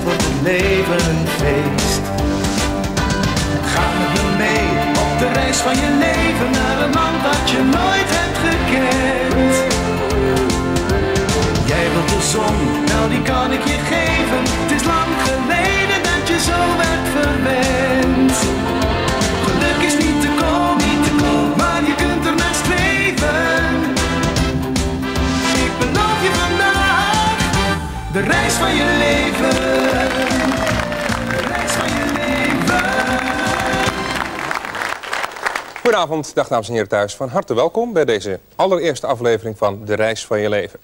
rest wordt het leven een feest. Ga met me mee op de reis van je leven naar een land dat je de reis van je leven. De reis van je leven. Goedenavond, dag dames en heren thuis. Van harte welkom bij deze allereerste aflevering van De Reis van Je Leven.